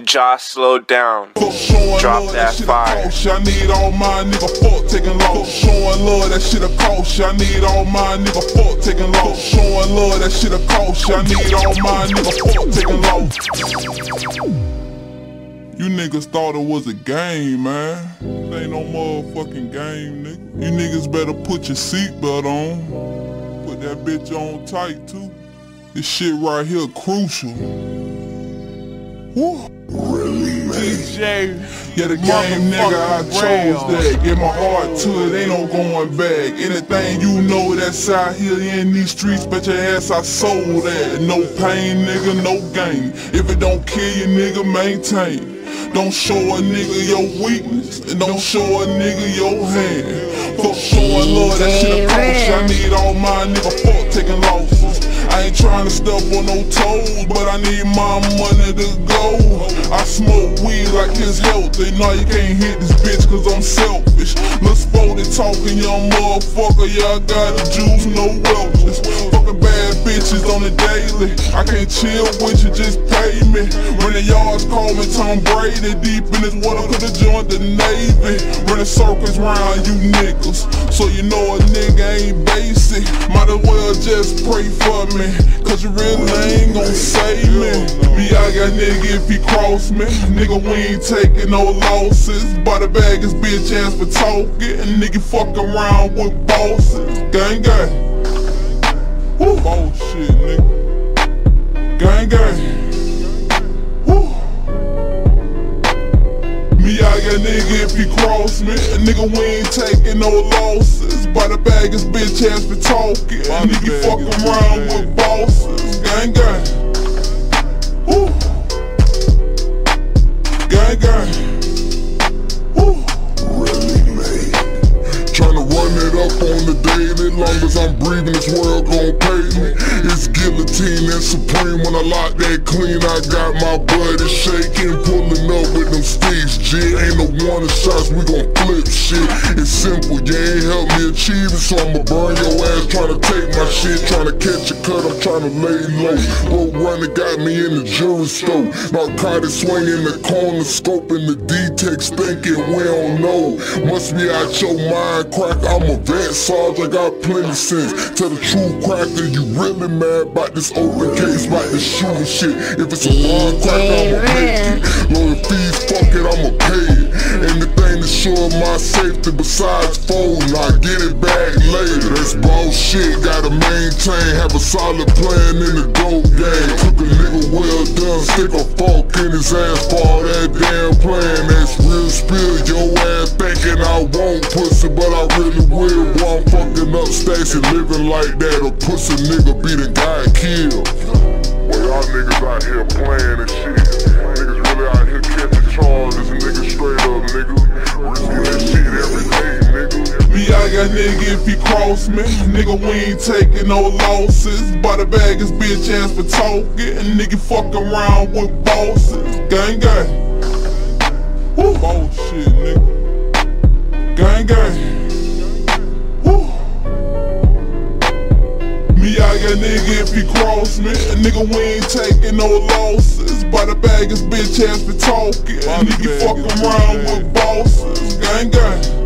Josh, slow down. Drop that fire. I need all my nigga fuck taking low. Showing love, that shit a cost. I need all my nigga fuck taking low. Showing love, that shit a cost. I need all my nigga fuck taking low. You niggas thought it was a game, man. It ain't no motherfucking game, nigga. You niggas better put your seatbelt on. Put that bitch on tight, too. This shit right here crucial. Woo. Really, DJ. Yeah, the game, nigga, I chose that. Give my heart to it, ain't no going back. Anything you know that's out here in these streets, bet your ass I sold that. No pain, nigga, no gain. If it don't kill you, nigga, maintain. Don't show a nigga your weakness, and don't show a nigga your hand. Fuck showing love, that shit a coach. I need all my nigga fuck taking losses. I ain't trying to step on no toes, but I need my money to go. I smoke weed like it's healthy. Now you can't hit this bitch cause I'm selfish. Lil' Spody talking, young motherfucker. Yeah, I got the juice, no Welch's. Fucking bad bitches on the daily. I can't chill with you, just pay me. When the yards call me Tom Brady, deep in this water, could've joined the Navy. Running circles round you niggas. So you know a nigga ain't basic. Might as well just pray for me. Cause you really ain't gon' save me. Me, I got nigga if he cross me. Nigga, we ain't taking no losses. Bought a bag his bitch ass for talking. Nigga fuck around with bosses. Gang gang. Woo. Oh, Bullshit, nigga. Gang gang. Me, I got nigga if he cross me. And nigga, we ain't taking no losses. By the bag his bitch ass for talking. And nigga fuck around with bosses. Gang gang. Woo. Gang gang. Woo. really made. Tryna run it up on the daily, long as I'm breathing, this world gon' pay me. It's guillotine and supreme when I lock that clean. I got my body shaking, one shots, we gon' flip shit. It's simple, you ain't help me achieve it, so I'ma burn your ass tryna take my shit, tryna catch a cut, I'm tryna lay low. Road runner got me in the jewelry store, narcotics swinging the corner, scoping the D-Tex, thinking we don't know. Must be out your mind, crack. I'm a vet, Sarge, I got plenty sense. Tell the truth, cracker, you really mad about this open case, about this shooting shit. If it's a run, crack, I'ma make it. Lawyer fees, fuck it, I'ma pay it. Anything to sure my safety besides folding, I get it back later. That's bullshit, gotta maintain, have a solid plan in the dope game. Took a nigga well done, stick a fork in his ass for all that damn plan. That's real spill, your ass thinking I won't pussy, but I really will. Boy, I'm fucking up and living like that. A pussy nigga be the guy killed. Well, y'all niggas out here playing and shit. Nigga. Me, I got nigga if he cross me. Nigga, we ain't taking no losses. Bought the bag his bitch ass for talking. And nigga fuck around with bosses. Gang gang. Woo. Oh, Bullshit, nigga. Gang gang. Woo. Me, I got nigga if he cross me. Nigga, we ain't taking no losses. Bought the bag his bitch ass for talking. Nigga fuck around with bosses. Gang gang.